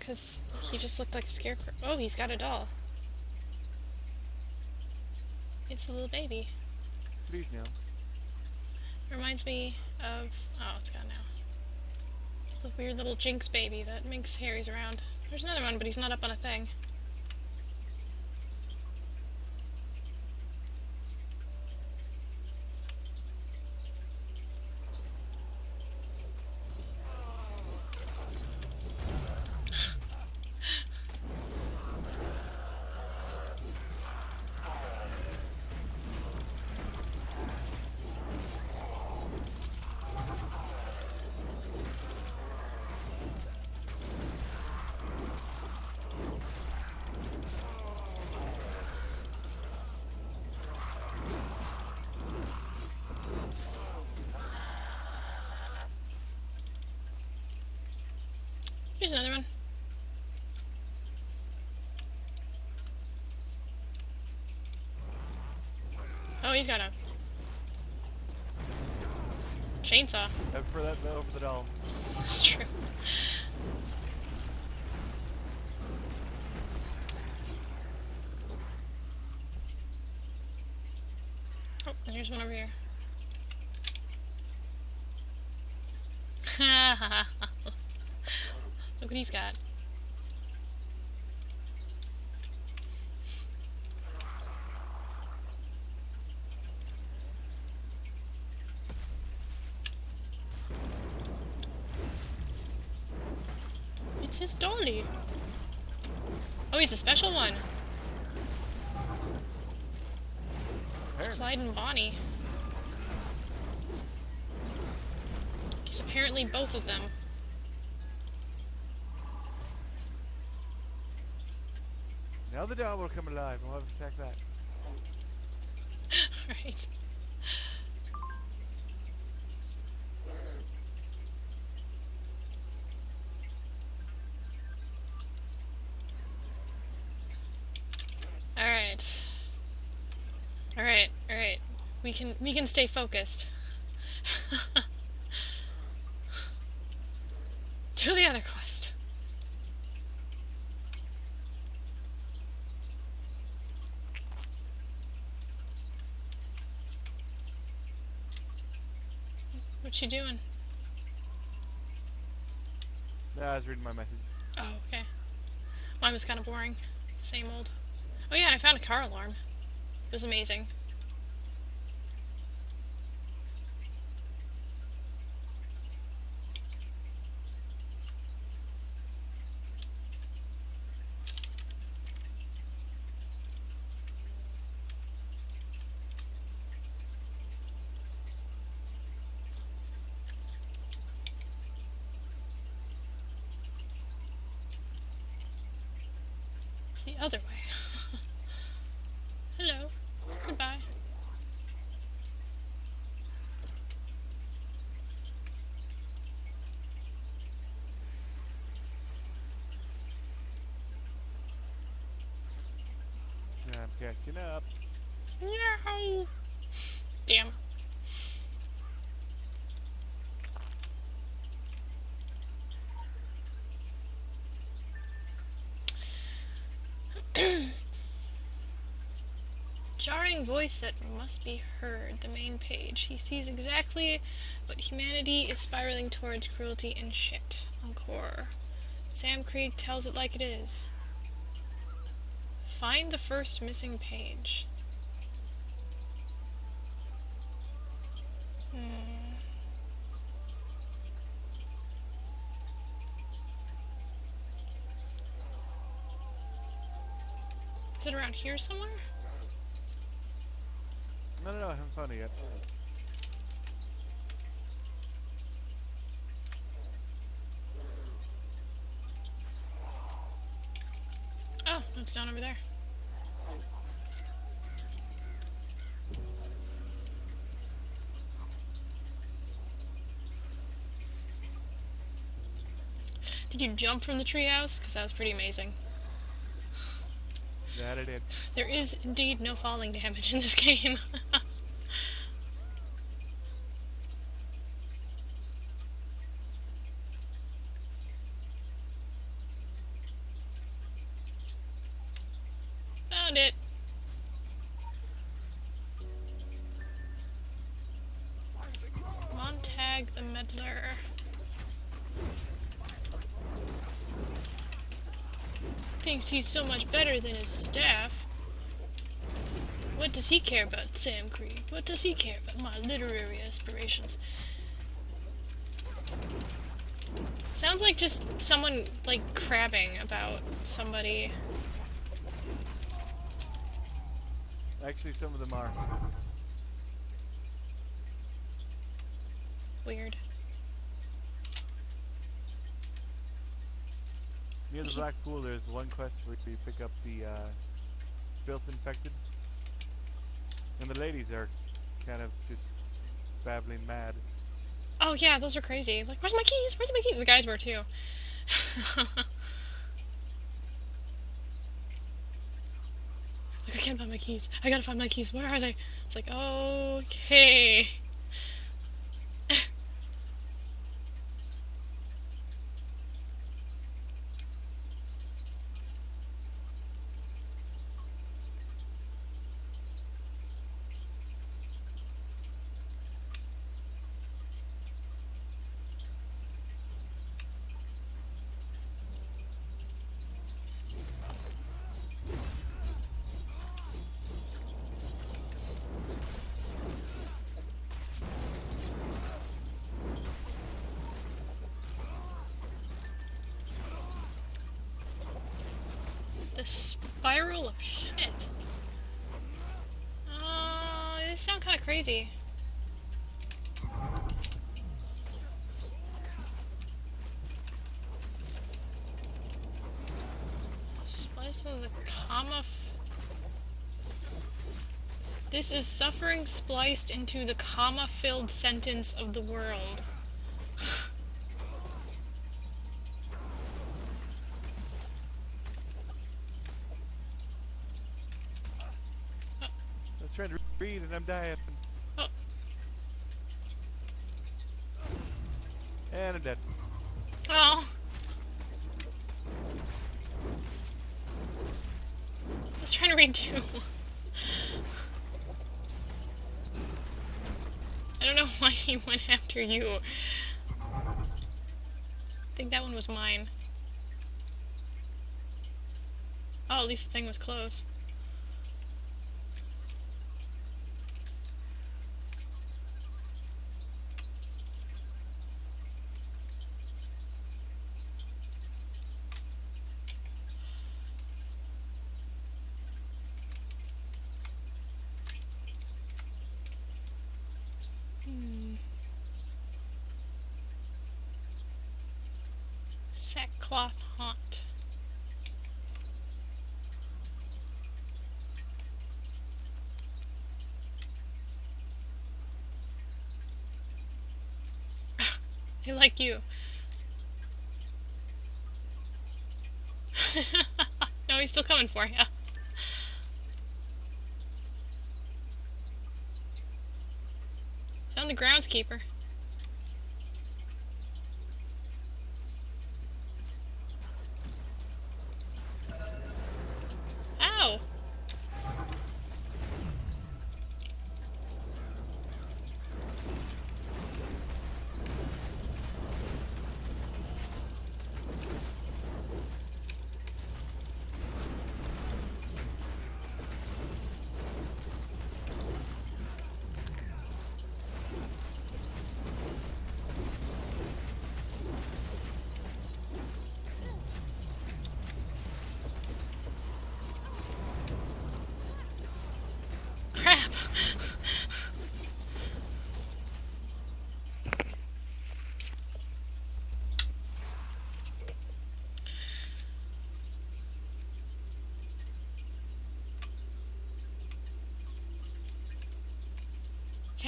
because he just looked like a scarecrow. Oh, he's got a doll. It's a little baby. Please no. Reminds me of. Oh, it's gone now. The weird little Jinx baby that Minx carries around. There's another one, but he's not up on a thing. Here's another one. Oh, he's got a chainsaw. Head for that over the doll. That's true. Oh, and here's one over here. Look what he's got. It's his dolly. Oh, he's a special one. It's Clyde and Bonnie. He's apparently both of them. Now the doll will come alive and we'll have to attack that. right. Alright. Alright, alright. We can we can stay focused. to the other quest. What you doing? Yeah, I was reading my message. Oh, okay. Mine was kind of boring. Same old. Oh yeah, and I found a car alarm. It was amazing. It's the other way. Hello. Goodbye. I'm catching up. No. Damn. Jarring voice that must be heard. The main page. He sees exactly what humanity is spiraling towards cruelty and shit. Encore. Sam Krieg tells it like it is. Find the first missing page. Hmm. Is it around here somewhere? No, no, no, I haven't found it yet. Oh, it's down over there. Did you jump from the treehouse? Because that was pretty amazing. That I did. There is indeed no falling damage in this game. Found it. Montag the Meddler. Thinks he's so much better than his staff. What does he care about Sam Krieg? What does he care about my literary aspirations? Sounds like just someone, like, crabbing about somebody. Actually, some of them are. Weird. Near the Black Pool, there's one quest where you pick up the uh, filth infected, and the ladies are kind of just babbling mad. Oh yeah, those are crazy. Like, where's my keys? Where's my keys? The guys were too. I can't find my keys. I gotta find my keys. Where are they? It's like, okay. The spiral of shit. Uh, they sound kind of crazy. Splice of the comma. This is suffering spliced into the comma-filled sentence of the world. Trying to read and I'm dying. And I'm dead. Oh. I was trying to read too. I don't know why he went after you. I think that one was mine. Oh, at least the thing was close. Hmm. Sackcloth haunt. I like you. no, he's still coming for you. Found the groundskeeper.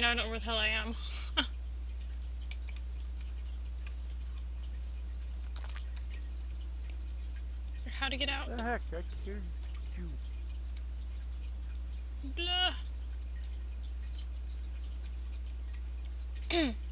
I don't know where the hell I am. How to get out? The heck, I you. Blah.